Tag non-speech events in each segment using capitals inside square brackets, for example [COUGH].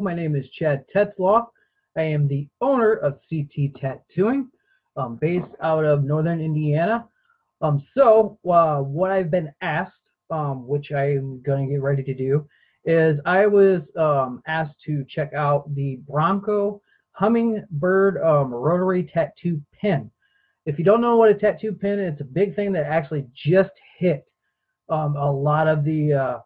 My name is Chad Tetzlaff. I am the owner of CT Tattooing, um, based out of Northern Indiana. Um, so, uh, what I've been asked, um, which I'm going to get ready to do, is I was um, asked to check out the Bronco Hummingbird um, Rotary Tattoo Pin. If you don't know what a tattoo pin it's a big thing that actually just hit um, a lot of the uh,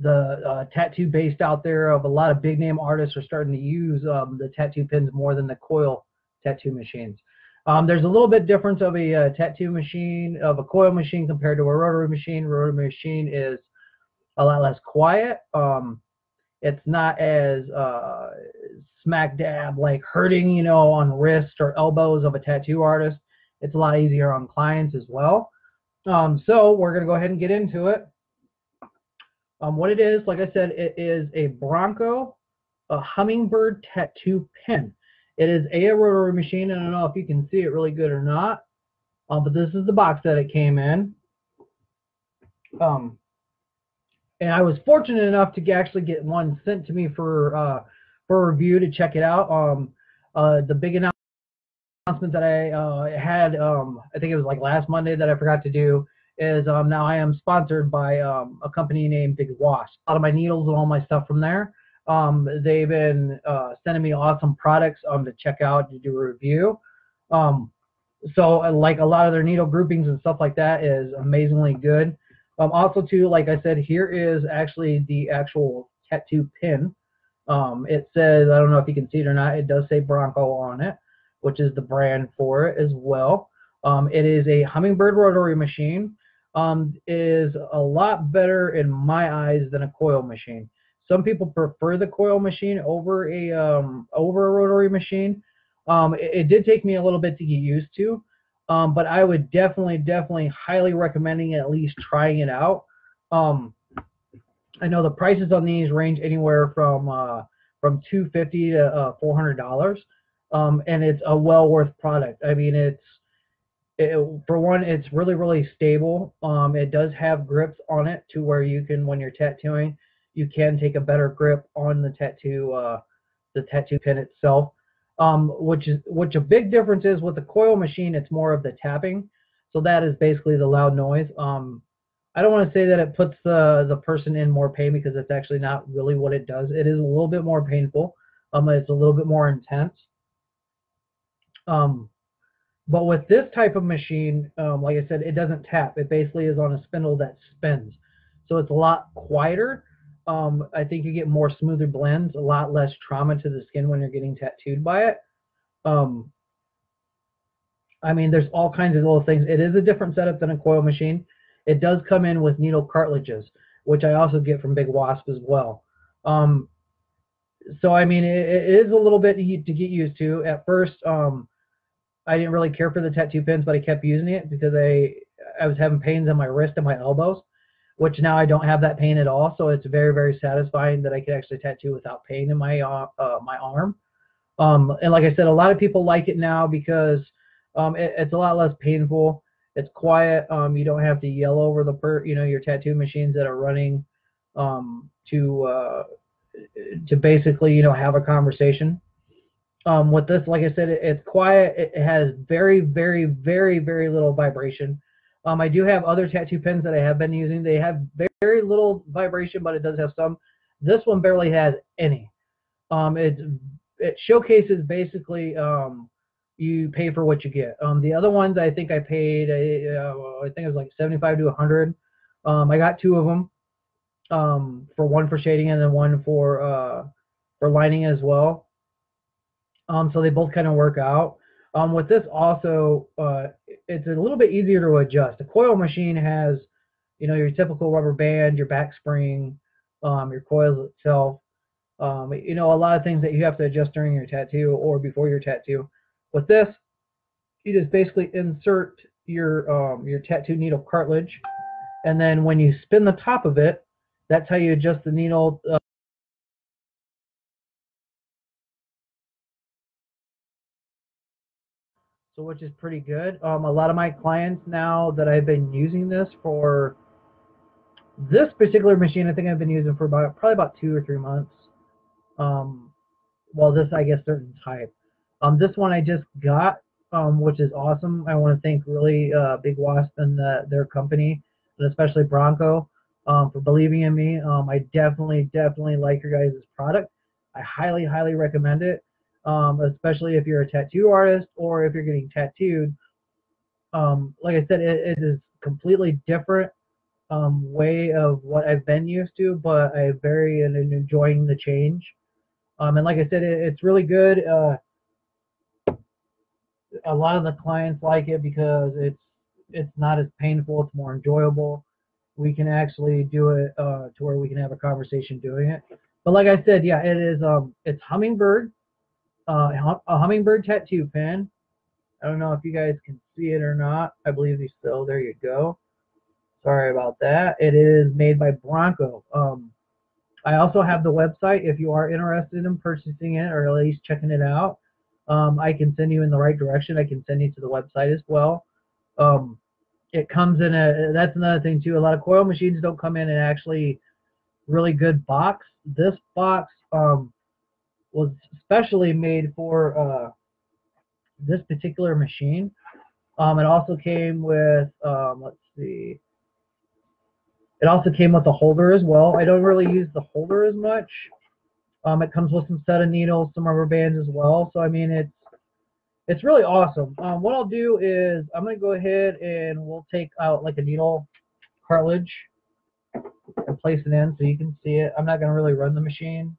the uh, tattoo based out there of a lot of big name artists are starting to use um, the tattoo pins more than the coil tattoo machines. Um, there's a little bit difference of a, uh, tattoo machine of a coil machine compared to a rotary machine. Rotary machine is a lot less quiet. Um, it's not as uh, smack dab like hurting, you know, on wrists or elbows of a tattoo artist. It's a lot easier on clients as well. Um, so we're going to go ahead and get into it. Um, what it is, like I said, it is a Bronco, a hummingbird tattoo pen. It is a rotary machine. I don't know if you can see it really good or not, um, but this is the box that it came in. Um, and I was fortunate enough to actually get one sent to me for uh, for review to check it out. Um, uh, the big announcement that I uh, had, um, I think it was like last Monday that I forgot to do, is um, now I am sponsored by um, a company named Big Wasp. A lot of my needles and all my stuff from there. Um, they've been uh, sending me awesome products um, to check out to do a review. Um, so uh, like a lot of their needle groupings and stuff like that is amazingly good. Um, also too, like I said, here is actually the actual tattoo pin. Um, it says, I don't know if you can see it or not, it does say Bronco on it, which is the brand for it as well. Um, it is a hummingbird rotary machine um, is a lot better in my eyes than a coil machine. Some people prefer the coil machine over a um, over a rotary machine. Um, it, it, did take me a little bit to get used to, um, but I would definitely, definitely, highly recommending at least trying it out. Um, I know the prices on these range anywhere from uh, from 250 to uh, 400 dollars, um, and it's a well worth product. I mean, it's it, for one, it's really, really stable. Um, it does have grips on it to where you can, when you're tattooing, you can take a better grip on the tattoo, uh, the tattoo pin itself. Um, which is which a big difference is with the coil machine, it's more of the tapping. So that is basically the loud noise. Um, I don't want to say that it puts the the person in more pain because it's actually not really what it does. It is a little bit more painful. Um, it's a little bit more intense. Um, but with this type of machine, um, like I said, it doesn't tap. It basically is on a spindle that spins. So it's a lot quieter. Um, I think you get more smoother blends, a lot less trauma to the skin when you're getting tattooed by it. Um, I mean, there's all kinds of little things. It is a different setup than a coil machine. It does come in with needle cartilages, which I also get from Big Wasp as well. Um, so I mean, it, it is a little bit to get used to. At first, um, I didn't really care for the tattoo pins, but I kept using it because I I was having pains in my wrist and my elbows, which now I don't have that pain at all. So it's very very satisfying that I could actually tattoo without pain in my uh, uh my arm. Um, and like I said, a lot of people like it now because um, it, it's a lot less painful. It's quiet. Um, you don't have to yell over the per you know your tattoo machines that are running um, to uh, to basically you know have a conversation. Um, with this, like I said, it, it's quiet. It has very, very, very, very little vibration. Um, I do have other tattoo pens that I have been using. They have very, very little vibration, but it does have some. This one barely has any. Um, it it showcases basically um, you pay for what you get. Um, the other ones I think I paid uh, I think it was like 75 to 100. Um, I got two of them. Um, for one for shading and then one for uh, for lining as well. Um, so they both kind of work out. Um, with this also, uh, it's a little bit easier to adjust. The coil machine has, you know, your typical rubber band, your back spring, um, your coils itself. Um, you know, a lot of things that you have to adjust during your tattoo or before your tattoo. With this, you just basically insert your um, your tattoo needle cartilage, and then when you spin the top of it, that's how you adjust the needle uh, so which is pretty good. Um, a lot of my clients now that I've been using this for this particular machine, I think I've been using for about probably about two or three months. Um, well, this I guess certain type. Um, this one I just got, um, which is awesome. I want to thank really uh, Big Wasp and the, their company, and especially Bronco, um, for believing in me. Um, I definitely, definitely like your guys' product. I highly, highly recommend it, um, especially if you're a tattoo artist or if you're getting tattooed. Um, like I said, it, it is completely different um, way of what I've been used to, but I very and enjoying the change. Um, and like I said, it, it's really good. Uh, a lot of the clients like it because it's it's not as painful. It's more enjoyable. We can actually do it uh, to where we can have a conversation doing it. But like I said, yeah, it is. Um, it's hummingbird, uh, a hummingbird tattoo pen. I don't know if you guys can see it or not. I believe he's still. There you go. Sorry about that. It is made by Bronco. Um, I also have the website if you are interested in purchasing it or at least checking it out. Um, I can send you in the right direction. I can send you to the website as well. Um, it comes in a, that's another thing too. A lot of coil machines don't come in an actually really good box. This box um, was specially made for uh, this particular machine. Um, it also came with, um, let's see, it also came with a holder as well. I don't really use the holder as much. Um, it comes with some set of needles, some rubber bands as well. So I mean, it's it's really awesome. Um, what I'll do is I'm gonna go ahead and we'll take out like a needle cartilage and place it in so you can see it. I'm not gonna really run the machine.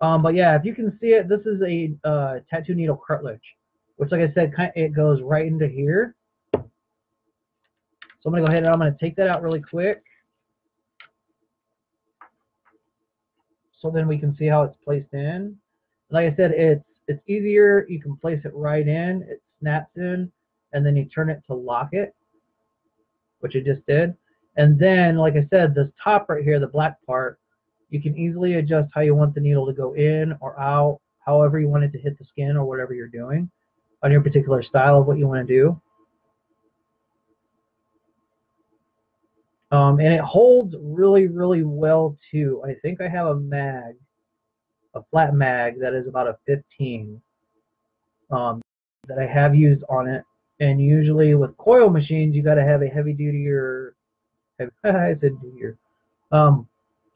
Um, but yeah, if you can see it, this is a uh, tattoo needle cartilage, which like I said, it goes right into here. So I'm to go ahead and I'm to take that out really quick. So then we can see how it's placed in. Like I said, it's it's easier. You can place it right in. It snaps in, and then you turn it to lock it, which it just did. And then, like I said, this top right here, the black part, you can easily adjust how you want the needle to go in or out, however you want it to hit the skin or whatever you're doing on your particular style of what you want to do. Um, and it holds really, really well too. I think I have a mag, a flat mag that is about a 15 um, that I have used on it. And usually with coil machines, you got to have a heavy duty or [LAUGHS] I said duty um,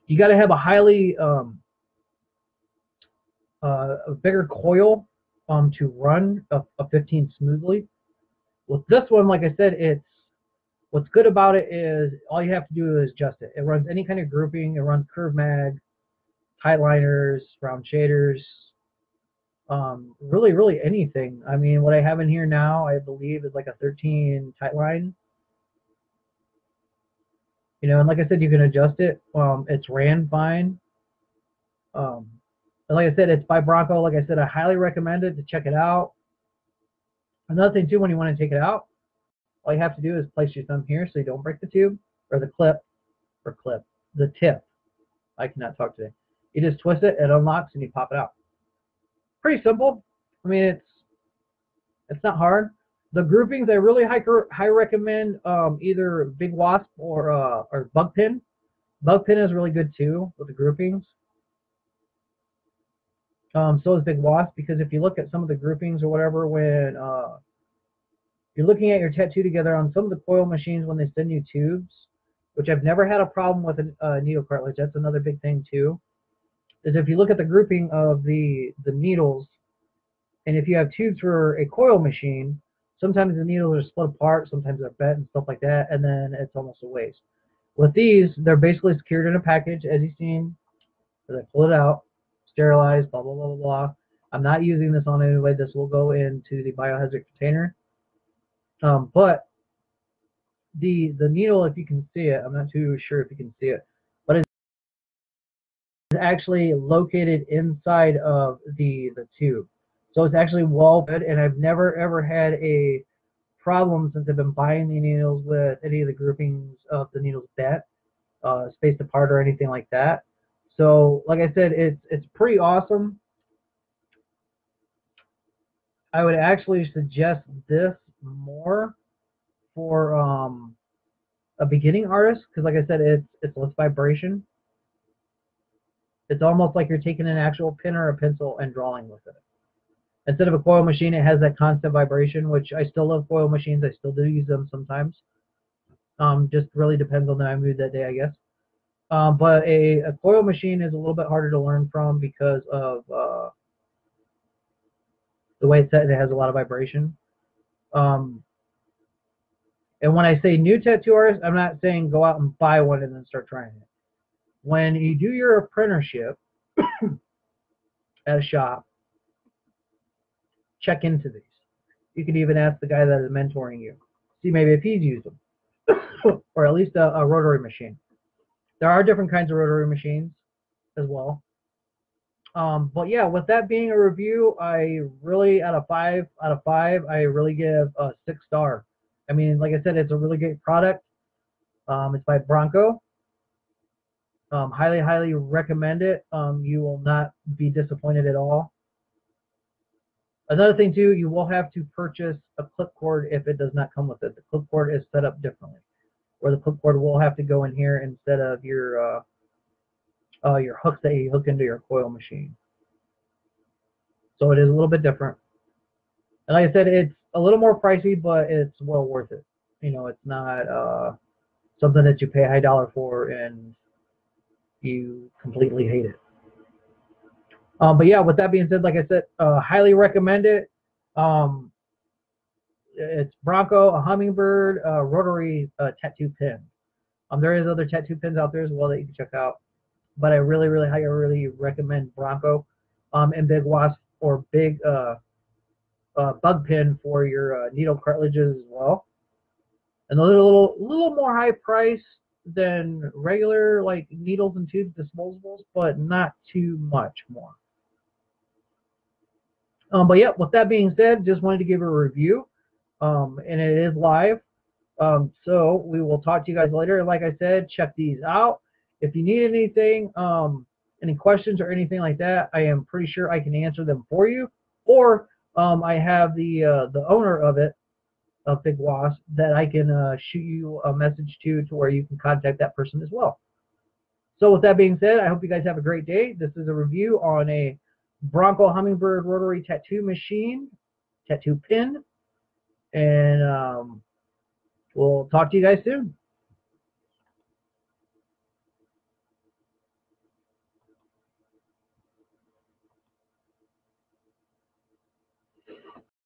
you got to have a highly um, uh, a bigger coil um, to run a, a 15 smoothly. With this one, like I said, it's What's good about it is all you have to do is adjust it. It runs any kind of grouping. It runs curve mag, tight liners, round shaders, um, really, really anything. I mean, what I have in here now, I believe, is like a 13 tight line. You know, and like I said, you can adjust it. Um, it's ran fine. Um, like I said, it's by Bronco. Like I said, I highly recommend it to check it out. Another thing too, when you want to take it out, all you have to do is place your thumb here so you don't break the tube or the clip or clip, the tip. I cannot talk today. You just twist it, it unlocks, and you pop it out. Pretty simple. I mean, it's it's not hard. The groupings I really high, high recommend um, either Big Wasp or uh, or Bug Pin. Bug Pin is really good too with the groupings. Um, so is Big Wasp because if you look at some of the groupings or whatever when uh, you're looking at your tattoo together on some of the coil machines when they send you tubes, which I've never had a problem with a uh, needle cartilage. That's another big thing too. Is if you look at the grouping of the the needles, and if you have tubes for a coil machine, sometimes the needles are split apart, sometimes they're bent and stuff like that, and then it's almost a waste. With these, they're basically secured in a package, as you've seen. As I pull it out, sterilized, blah blah blah blah blah. I'm not using this on anyway. This will go into the biohazard container. Um, but the the needle, if you can see it, I'm not too sure if you can see it, but it's actually located inside of the the tube. So it's actually well fed, and I've never ever had a problem since I've been buying the needles with any of the groupings of the needles bent, uh, spaced apart or anything like that. So, like I said, it's it's pretty awesome. I would actually suggest this more for um, a beginning artist because, like I said, it's it's less vibration. It's almost like you're taking an actual pen or a pencil and drawing with it. Instead of a coil machine, it has that constant vibration, which I still love coil machines. I still do use them sometimes. Um, just really depends on the mood that day, I guess. Um, but a, a coil machine is a little bit harder to learn from because of uh, the way it's set. It has a lot of vibration. Um, and when I say new tattoo artist, I'm not saying go out and buy one and then start trying it. When you do your apprenticeship [COUGHS] at a shop, check into these. You can even ask the guy that is mentoring you. See maybe if he's used them. [COUGHS] or at least a, a rotary machine. There are different kinds of rotary machines as well. Um, but yeah, with that being a review, I really out of five out of five, I really give a six star. I mean, like I said, it's a really great product. Um, it's by Bronco. Um, highly, highly recommend it. Um, you will not be disappointed at all. Another thing too, you will have to purchase a clip cord if it does not come with it. The clip cord is set up differently, where the clip cord will have to go in here instead of your uh, uh, your hooks that you hook into your coil machine. So it is a little bit different. And like I said, it's a little more pricey, but it's well worth it. You know, it's not uh, something that you pay a high dollar for and you completely hate it. Um, but yeah, with that being said, like I said, uh, highly recommend it. Um, it's Bronco, a hummingbird, a rotary uh, tattoo pin. Um, there is other tattoo pins out there as well that you can check out, but I really, really, highly, really recommend Bronco, um, and Big Wasp or Big uh, uh, Bug Pin for your uh, needle cartilages as well. And a little, little more high price than regular like needles and tube disposables, but not too much more. Um, but yeah, with that being said, just wanted to give a review. Um, and it is live. Um, so we will talk to you guys later. Like I said, check these out. If you need anything, um, any questions or anything like that, I am pretty sure I can answer them for you. Or um, I have the uh, the owner of it, of Big Wasp, that I can uh, shoot you a message to, to where you can contact that person as well. So with that being said, I hope you guys have a great day. This is a review on a Bronco Hummingbird rotary tattoo machine, tattoo pin. And um, we'll talk to you guys soon.